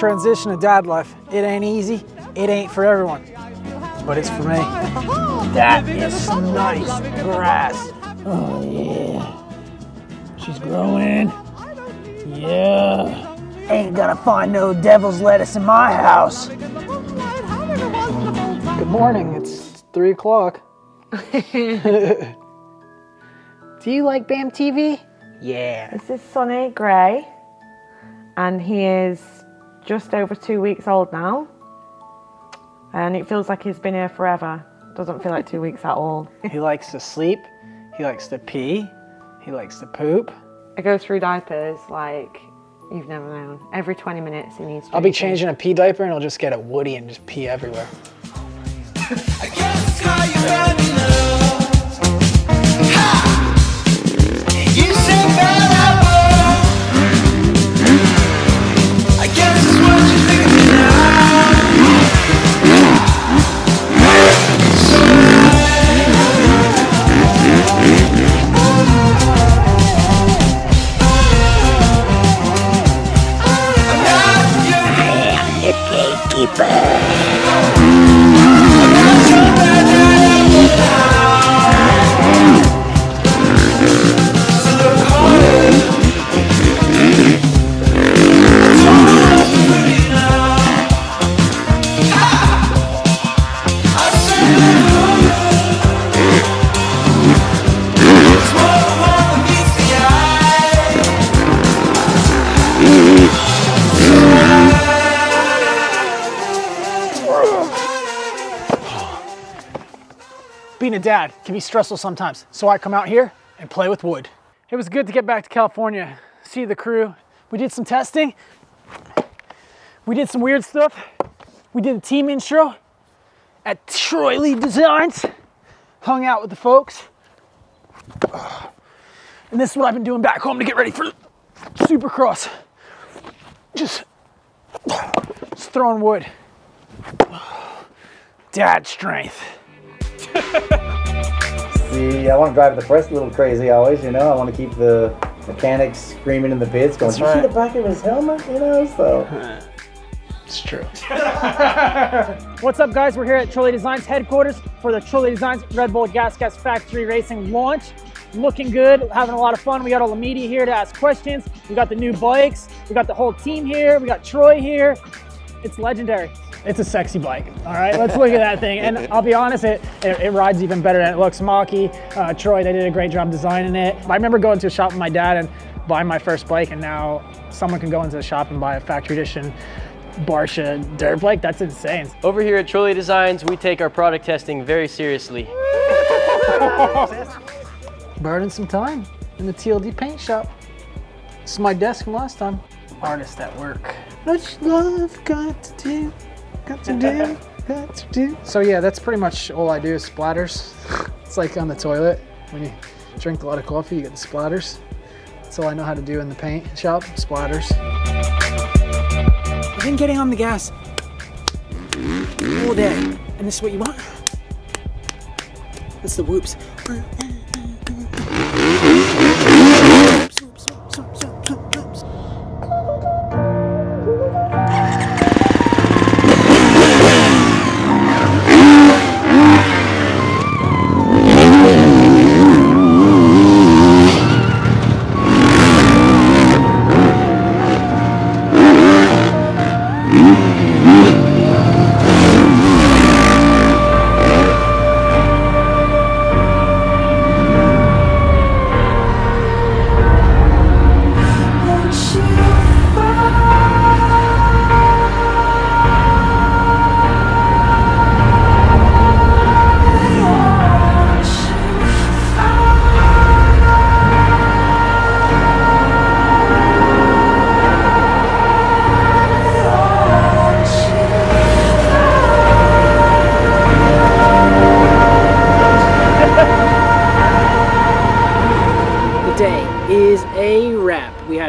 transition to dad life. It ain't easy. It ain't for everyone. But it's for me. That is nice grass. Oh yeah. She's growing. Yeah. Ain't gonna find no devil's lettuce in my house. Good morning. It's three o'clock. Do you like BAM TV? Yeah. This is Sonny Gray, and he is just over two weeks old now. And it feels like he's been here forever. Doesn't feel like two weeks at all. He likes to sleep. He likes to pee. He likes to poop. I go through diapers like you've never known. Every 20 minutes he needs. To. I'll be changing a pee diaper and I'll just get a woody and just pee everywhere. people. Being a dad can be stressful sometimes, so I come out here and play with wood. It was good to get back to California, see the crew. We did some testing. We did some weird stuff. We did a team intro at Troy Lee Designs. Hung out with the folks. And this is what I've been doing back home to get ready for Supercross. Just, just throwing wood. Dad strength. See, I want to drive the press a little crazy always, you know. I want to keep the mechanics screaming in the pits, going, That's "Did you see the back of his helmet?" You know, so. It's true. What's up, guys? We're here at Troy Lee Designs headquarters for the Troy Lee Designs Red Bull Gas Gas Factory Racing launch. Looking good, having a lot of fun. We got all the media here to ask questions. We got the new bikes. We got the whole team here. We got Troy here. It's legendary. It's a sexy bike. All right, let's look at that thing. And I'll be honest, it, it, it rides even better than it looks. Maki, uh, Troy, they did a great job designing it. I remember going to a shop with my dad and buying my first bike, and now someone can go into the shop and buy a factory edition Barcia dirt bike. That's insane. Over here at Troy Lee Designs, we take our product testing very seriously. Burning some time in the TLD paint shop. This is my desk from last time. Artist at work. Much love got to do, got to do, got to do. So yeah, that's pretty much all I do is splatters. It's like on the toilet when you drink a lot of coffee, you get the splatters. That's all I know how to do in the paint shop, splatters. I've been getting on the gas all day, and this is what you want. That's the whoops.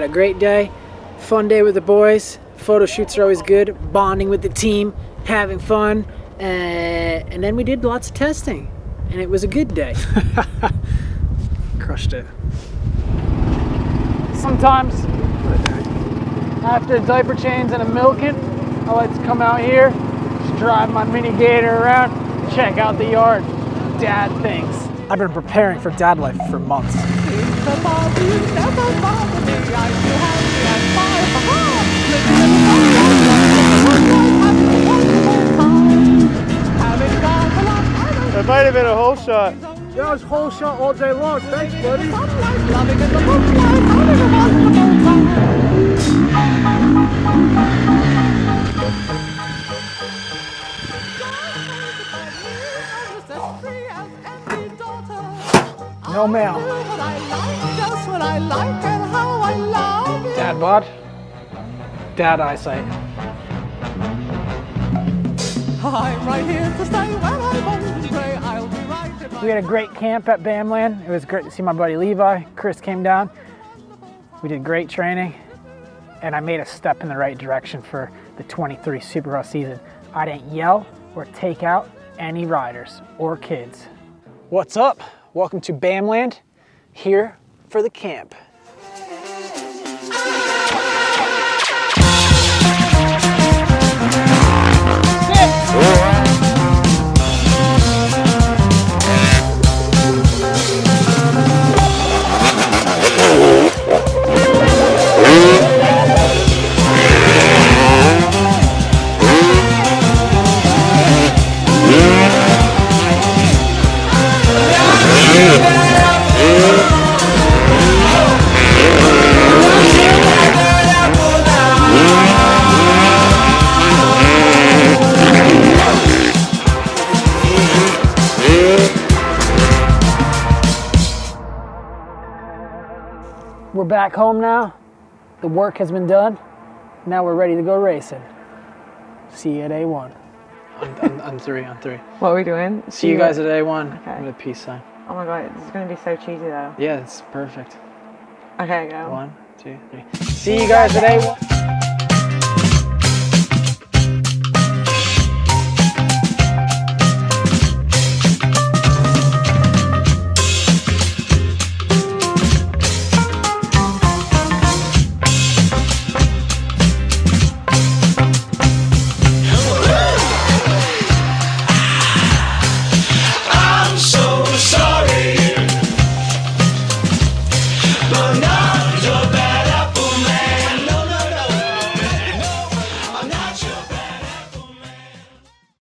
Had a great day, fun day with the boys. Photo shoots are always good, bonding with the team, having fun, uh, and then we did lots of testing, and it was a good day. Crushed it. Sometimes After a diaper change and a milking, I like to come out here, just drive my mini gator around, check out the yard. Dad things. I've been preparing for dad life for months. It might have been a whole shot. That was whole shot all day long. Thanks, buddy. No mail. Dad bod. Dad eyesight. I'm right here to stay where I won't stray. I'll be right in my We had a great camp at Bamland. It was great to see my buddy Levi. Chris came down. We did great training, and I made a step in the right direction for the 23 Supercross season. I didn't yell or take out any riders or kids. What's up? Welcome to Bamland, here for the camp. We're back home now. The work has been done. Now we're ready to go racing. See you at A1. On, on, on three, on three. What are we doing? See you guys at A1 Okay. with a peace sign. Oh my god, this is going to be so cheesy though. Yeah, it's perfect. Okay, go. One, two, three. See you guys at A1.